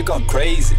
you gone crazy.